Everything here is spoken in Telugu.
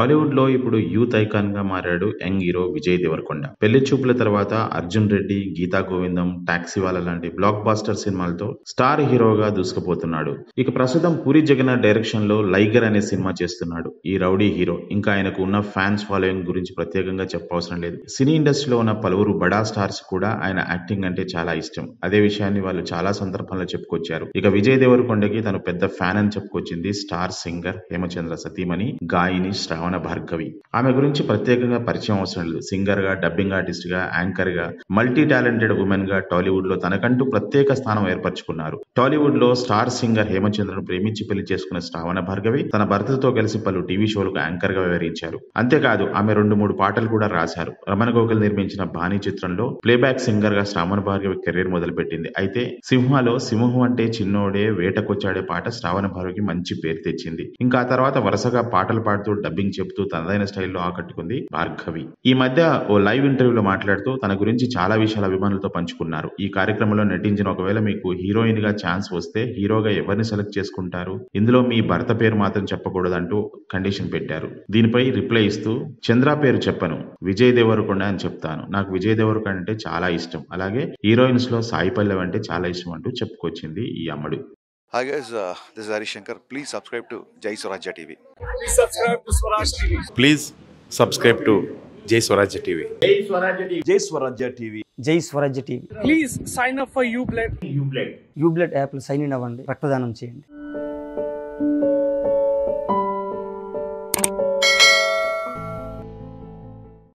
టాలీవుడ్లో ఇప్పుడు యూత్ ఐకాన్గా మారాడు యంగ్ హీరో విజయ్ దేవరకొండ. పెళ్ళి చూపుల తర్వాత అర్జున్ రెడ్డి గీతా గోవిందం టాక్సీ వాళ్ళ లాంటి బ్లాక్ బాస్టర్ సినిమాలతో స్టార్ హీరోగా దూసుకుపోతున్నాడు. ఇక ప్రస్తుతం పూరి జగన్నాథ్ డైరెక్షన్లో లైగర్ అనే సినిమా చేస్తున్నాడు. ఈ రౌడీ హీరో. ఇంకా ఆయనకు ఉన్న ఫ్యాన్స్ ఫాలోయింగ్ గురించి ప్రత్యేకంగా చెప్పవసరం లేదు. సినీ ఇండస్ట్రీలో ఉన్న పలువురు బడా స్టార్స్ కూడా ఆయన యాక్టింగ్ అంటే చాలా ఇష్టం. అదే విషయాన్ని వాళ్ళు చాలా సందర్భాల్లో చెప్పుకొచ్చారు. ఇక విజయ్ దేవరకొండకి తను పెద్ద ఫ్యాన్ అని చెప్పుకొచ్చింది స్టార్ సింగర్ హేమచంద్ర సతీమణి గాయని శ్రావణ భార్గవి. ఆమె గురించి ప్రత్యేకంగా పరిచయం అవసరం లేదు. సింగర్గా డబ్బింగ్ ఆర్టిస్ట్గా యాంకర్గా మల్టీ టాలెంటెడ్ ఉమెన్గా టాలీవుడ్లో తనకంటూ ప్రత్యేక స్థానం ఏర్పరచుకున్నారు. టాలీవుడ్లో స్టార్ సింగర్ హేమచంద్రను ప్రేమించి పెళ్ళి చేసుకున్న శ్రావణ భార్గవి తన భర్తతో కలిసి పలు టీవీ షోలకు యాంకర్గా వ్యవహరించారు. అంతేకాదు ఆమె రెండు మూడు పాటలు కూడా రాశారు. రమణ గోకుల్ నిర్మించిన బాణి చిత్రంలో ప్లేబ్యాక్ సింగర్గా శ్రావణ భార్గవి కెరీర్ మొదలుపెట్టింది. అయితే సింహాలో సింహం అంటే చిన్నోడే వేటకొచ్చాడే పాట శ్రావణ భార్గవికి మంచి పేరు తెచ్చింది. ఇంకా తర్వాత వరుసగా పాటలు పాడుతూ డబ్బింగ్ చెప్తూ తనదైన స్టైల్లో ఆకట్టుకుంది భార్గవి. ఈ మధ్య ఓ లైవ్ ఇంటర్వ్యూలో మాట్లాడుతూ తన గురించి చాలా విషయాల అభిమానులతో పంచుకున్నారు. ఈ కార్యక్రమంలో నటించిన ఒకవేళ మీకు హీరోయిన్గా ఛాన్స్ వస్తే హీరోగా ఎవరిని సెలెక్ట్ చేసుకుంటారు? ఇందులో మీ భర్త పేరు మాత్రం చెప్పకూడదంటూ కండిషన్ పెట్టారు. దీనిపై రిప్లై ఇస్తూ చంద్ర పేరు చెప్పను విజయ్ దేవరకొండ అని చెప్తాను. నాకు విజయ్ దేవరకొండ అంటే చాలా ఇష్టం. అలాగే హీరోయిన్స్లో సాయి పల్లవి అంటే చాలా ఇష్టం అంటూ చెప్పుకొచ్చింది ఈ అమ్మడు. Hi guys please subscribe to Jai Swarajya TV please subscribe to Jai Swarajya TV జై Swarajya TV Jai Swarajya TV please sign up for you blood you blood sign in అవ్వండి. రక్తదానం చేయండి.